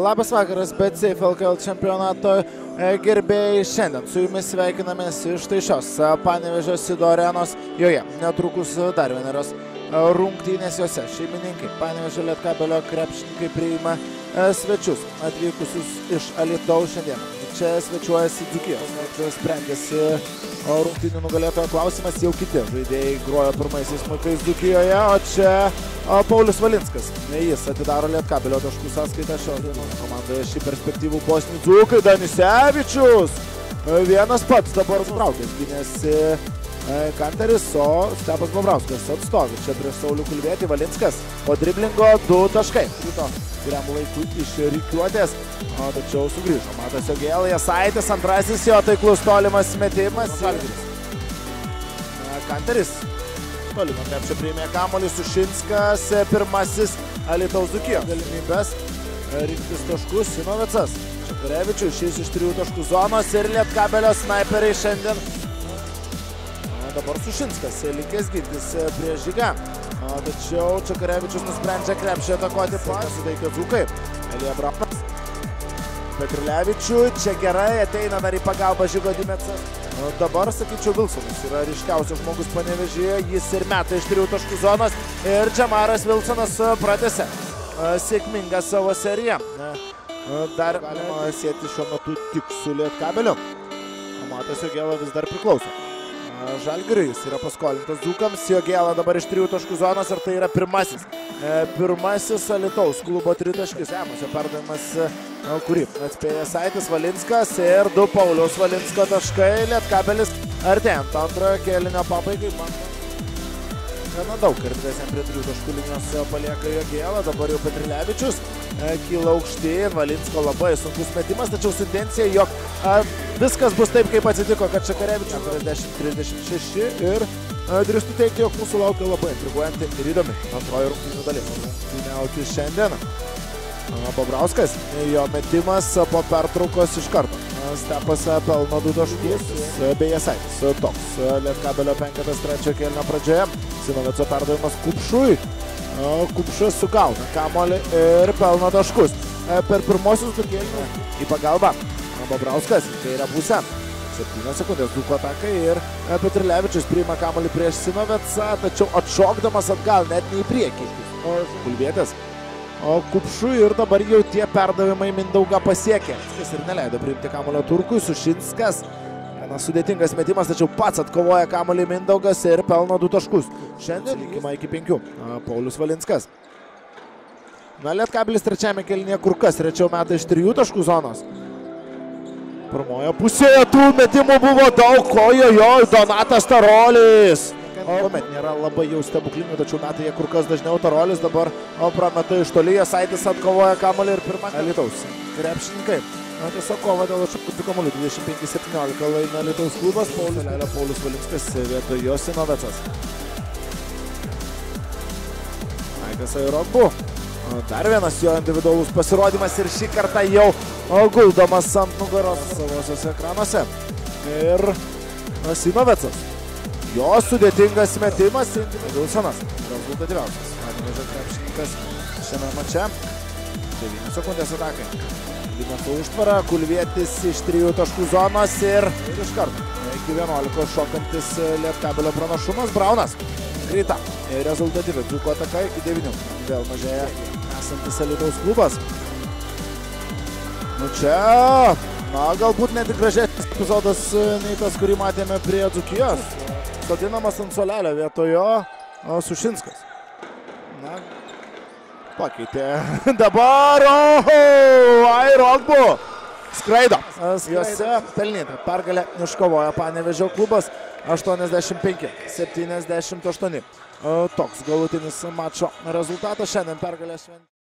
Labas vakaras, Safe LKL čempionato e, gerbėjai. Šiandien su jumis sveikinamės iš tai šios e, Panevežio Sido arenos. Joje netrukus dar vieneros e, rungtynės jose. Šeimininkai Panevežio Lietkabelio krepšininkai priima svečius atvykusius iš Alitaus šiandien. Čia svečiuojasi Dzukijos. Sprendėsi rungtynių nugalėtojo klausimas. Jau kiti žaidėjai grojo pirmaisiais smūkais Dzukijoje, o čia Paulius Valinskas. Jis atidaro Lietkabelio taškų sąskaitą šios dienos komandoje šį perspektyvų posnį Dzukai Danisevičius. Vienas pats dabar traukęs gynėsi Kanteris, o Stepas Bobrauskas atstovi čia prieš Saulių Kulvėti, Valinskas po driblingo du taškai. Ryto kuriam laikui iš rykiuotės, o tačiau sugrįžo. Matas Jogėlė, Jasaitis, antrasis jo taiklus tolimas metimas. Žalgiris. Kanteris. Toli nuo krepšio priėmė kamuolį Sušinskas, pirmasis Alitaus Dukijo. Galimybės rinktis taškus Sinovicas. Čekarevičius, šis iš trijų taškų zonos ir Lietkabelio snaiperiai šiandien. Dabar Sušinskas, likęs gintis prieš Žygą. Tačiau Čekarevičius nusprendžia krepšį atakuoti pats, suteikia Dzūkai. Elija Braunas. Petrilevičių, čia gerai, ateina dar į pagalbą Žygo Dimetsas. Dabar, sakyčiau, Vilsonas yra ryškiausias žmogus panevežyje, jis ir meta iš trijų taškų zonos ir Džamaras Vilsonas pratėse sėkmingą savo seriją. Dar galima sėti šiuo metu tik su Lietkabeliu. Matas Jogėla vis dar priklauso. Žalgiriui jis yra paskolintas Dzūkams, Jogėla dabar iš trijų taškų zonos ir tai yra pirmasis. Pirmasis Alitaus klubo tritaškis, Emusio perdavimas, kurį atspėja Saitis Valinskas ir du Pauliaus Valinsko taškai, Lietkabelis artėjant antrojo kėlinio pabaigai. Gana daug jam prie trijų taškų linijos palieka Jogėla, dabar jau Petrilevičius kyla aukštyn, Valinsko labai sunkus metimas, tačiau su intencija, jog a, viskas bus taip, kaip atsitiko, kad Čekarevičius 40-36 ir drįstu teikti, jog mūsų laukia labai intriguojanti ir įdomi antroji rungtynių dalis. Rungtyniauti šiandien. Bobrauskas, jo metimas po pertraukos iš karto. Stepas pelno du taškus, beje Saitis. Toks Lietkabelio penketas trečio kėlinio pradžioje. Sinovico perdavimas Kupšui. Kupšas sugauna kamolį ir pelno taškus. Per pirmosius du kėlinius į pagalbą. Bobrauskas, kairę pusę. 7 sekundės duko atakai ir Petrilevičius priima kamolį prieš Sinovecą, tačiau atšokdamas atgal, net ne į priekį. Kulvėtės. O Kupšui ir dabar jau tie perdavimai Mindaugą pasiekė. Kas ir neleido priimti kamolio Turkui, Sušinskas. Gana sudėtingas metimas, tačiau pats atkovoja kamolį Mindaugas ir pelno du taškus. Šiandien likimą iki penkių. Paulius Valinskas. Na, Lietkabelis trečiame kelnyje kur kas rečiau meta iš trijų taškų zonos. Pirmojo pusėje tų metimų buvo daug, ojojo, Donatas Tarolis. Kuomet nėra labai jau stebuklingų, tačiau metai jie kur kas dažniau Tarolis dabar prameta iš toli, Saitis atkovoja kamolį ir pirmą Alitaus. Krepšininkai. Tiesiog kova dėl atšakų kamolių 25-17 laimė Alitaus klubas, Paulius Lelė, Paulius Valinskas vietoj Josinovecas. Aikas Airogbu. Dar vienas jo individualus pasirodymas ir šį kartą jau guldomas ant nugaros savosios ekranuose. Ir Sinovecas. Jo sudėtingas metimas Vilsonas. Rezultatyviausias. Panevėžio krepšininkas šiame mače. 9 sekundės atakai. Limeto užtvara, Kulvietis iš 3 taškų zonos ir, ir iš karto. Iki 11 šokantis Lietkabelio pranašumas. Braunas. Grita. Rezultatyvi. Dzuko ataka iki 9. Vėl mažėja esantis Alitaus klubas. Nu čia, na galbūt net gražesnis epizodas nei tas, kurį matėme prie Dzukijos sodinamas ant solelio vietojo Sušinskas. Na, pakeitė. Dabar, oho, Airogbu skraido. Jose pelnyta pergalę iškovojo Panevežio klubas 85-78. Toks galutinis mačo rezultatas šiandien pergalė šventė.